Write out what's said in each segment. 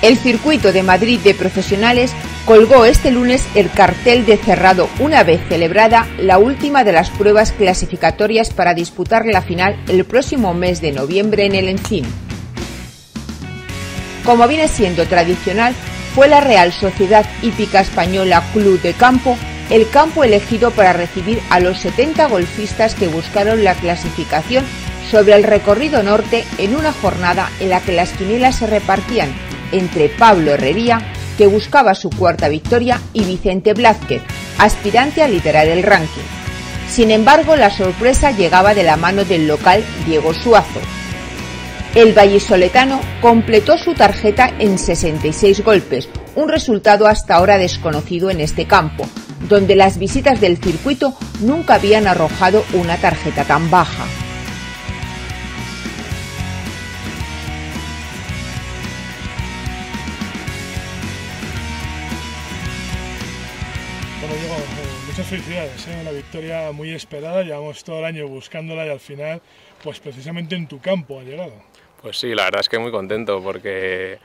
El circuito de Madrid de profesionales colgó este lunes el cartel de cerrado una vez celebrada la última de las pruebas clasificatorias para disputar la final el próximo mes de noviembre en el Encín. Como viene siendo tradicional, fue la Real Sociedad Hípica Española Club de Campo el campo elegido para recibir a los 70 golfistas que buscaron la clasificación sobre el recorrido norte en una jornada en la que las quinielas se repartían entre Pablo Herrería, que buscaba su cuarta victoria, y Vicente Blázquez, aspirante a liderar el ranking. Sin embargo, la sorpresa llegaba de la mano del local Diego Suazo. El vallisoletano completó su tarjeta en 66 golpes, un resultado hasta ahora desconocido en este campo, donde las visitas del circuito nunca habían arrojado una tarjeta tan baja. Muchas felicidades, ¿eh? una victoria muy esperada, llevamos todo el año buscándola y al final, pues precisamente en tu campo ha llegado. Pues sí, la verdad es que muy contento porque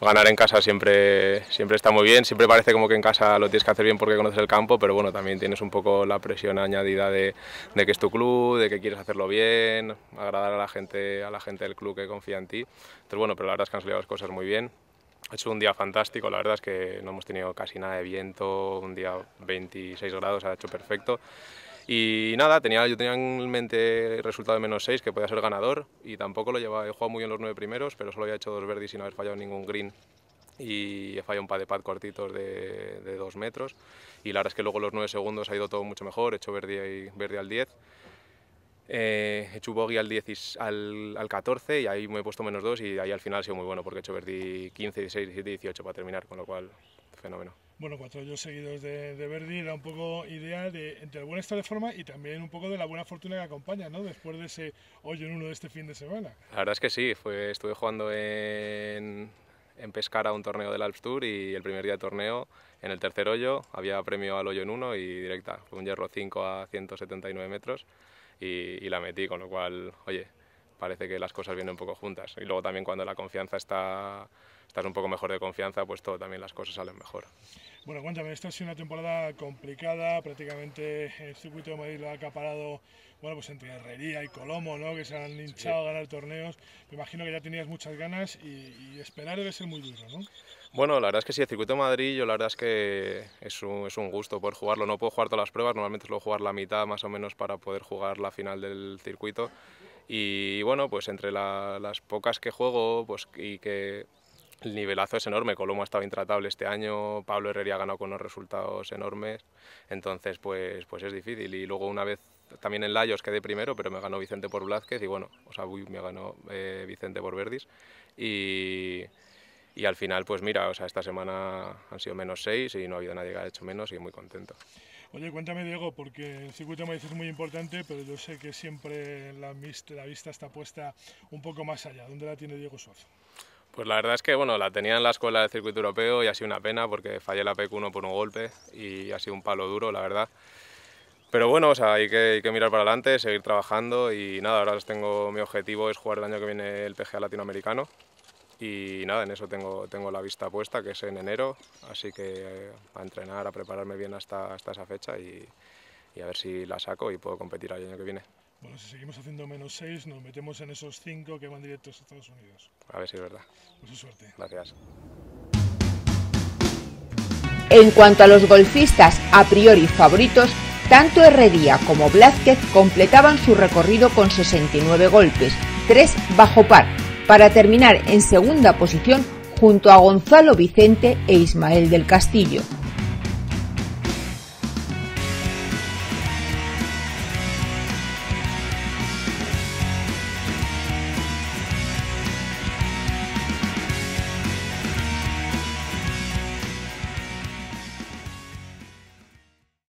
ganar en casa siempre, siempre está muy bien, siempre parece como que en casa lo tienes que hacer bien porque conoces el campo, pero bueno, también tienes un poco la presión añadida de, de, que es tu club, de que quieres hacerlo bien, agradar a la gente, a la gente del club que confía en ti. Entonces bueno, pero la verdad es que han salido las cosas muy bien. Ha hecho un día fantástico, la verdad es que no hemos tenido casi nada de viento, un día 26 grados, ha hecho perfecto. Y nada, tenía, yo tenía en mente el resultado de menos 6, que podía ser ganador, y tampoco lo llevaba, he jugado muy bien los nueve primeros, pero solo había hecho dos verdes sin haber fallado ningún green, y he fallado un par de pad cortitos de, de dos metros, y la verdad es que luego los nueve segundos ha ido todo mucho mejor, he hecho verde, y, verde al 10, eh, he hecho bogey al, 10, al, al, 14 y ahí me he puesto menos 2 y ahí al final ha sido muy bueno porque he hecho Verdi 15, 16, 17, 18 para terminar, con lo cual fenómeno. Bueno, cuatro años seguidos de, de Verdi era un poco idea de, entre el buen estado de forma y también un poco de la buena fortuna que acompaña, ¿no? Después de ese hoyo en uno de este fin de semana. La verdad es que sí, fue, estuve jugando en, en Pescara un torneo del Alps Tour y el primer día de torneo, en el tercer hoyo, había premio al hoyo en uno y directa, fue un hierro 5 a 179 metros y, la metí, con lo cual, oye, parece que las cosas vienen un poco juntas. Y luego también cuando la confianza está, estás un poco mejor de confianza, pues todo también las cosas salen mejor. Bueno, cuéntame, esta ha sido una temporada complicada, prácticamente el circuito de Madrid lo ha acaparado, bueno, pues entre Herrería y Colomo, ¿no? Que se han hinchado sí. a ganar torneos. Me imagino que ya tenías muchas ganas y, y, esperar debe ser muy duro, ¿no? Bueno, la verdad es que sí, el circuito de Madrid, yo la verdad es que es un, es un gusto poder jugarlo. No puedo jugar todas las pruebas, normalmente suelo jugar la mitad más o menos para poder jugar la final del circuito. Y bueno, pues entre la, las pocas que juego pues, y que el nivelazo es enorme, Colomo ha estado intratable este año, Pablo Herrería ha ganado con unos resultados enormes, entonces pues, pues es difícil. Y luego una vez también en Layos quedé primero, pero me ganó Vicente por Blázquez y bueno, o sea, me ganó eh, Vicente por Verdis. Y, y al final, pues mira, o sea, esta semana han sido menos seis y no ha habido nadie que haya hecho menos y muy contento. Oye, cuéntame, Diego, porque el circuito de Madrid es muy importante, pero yo sé que siempre la, la vista está puesta un poco más allá. ¿Dónde la tiene Diego Suazo? Pues la verdad es que bueno, la tenía en la escuela del circuito europeo y ha sido una pena porque fallé la PQ1 por un golpe y ha sido un palo duro, la verdad. Pero bueno, o hay, que, hay que mirar para adelante, seguir trabajando y nada, ahora tengo mi objetivo es jugar el año que viene el PGA latinoamericano y nada, en eso tengo, tengo la vista puesta, que es en enero, así que eh, a entrenar, a prepararme bien hasta, hasta esa fecha y, y a ver si la saco y puedo competir el año que viene. Bueno, si seguimos haciendo menos 6, nos metemos en esos 5 que van directos a Estados Unidos. A ver si es verdad. Mucha suerte. Gracias. En cuanto a los golfistas a priori favoritos, tanto Herrería como Blázquez completaban su recorrido con 69 golpes, 3 bajo par, para terminar en segunda posición junto a Gonzalo Vicente e Ismael del Castillo.